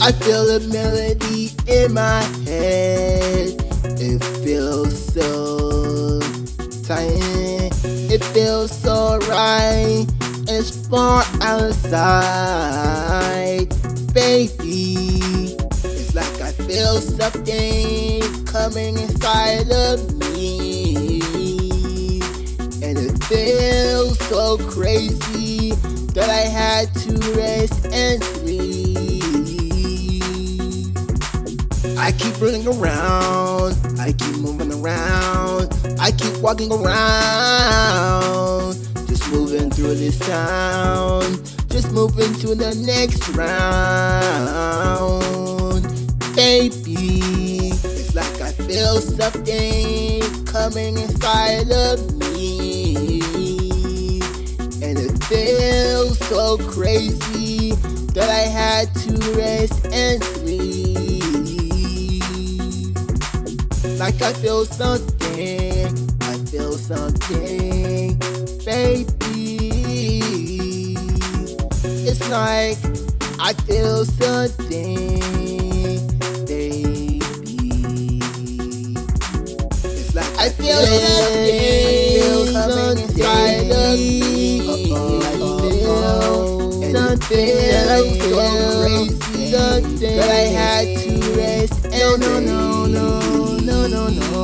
I feel a melody in my head. It feels so tight. It feels so right. It's far outside, baby. It's like I feel something coming inside of me. And it feels so crazy that I had to rest and keep running around, I keep moving around, I keep walking around, just moving through this town, just moving to the next round. Baby, it's like I feel something coming inside of me, and it feels so crazy that I had to rest and sleep. Like I feel something, I feel something, baby. It's like I feel something, baby. It's like I feel something, coming inside of me. I feel something that I feel crazy that I had to rest and no, no, no no, no.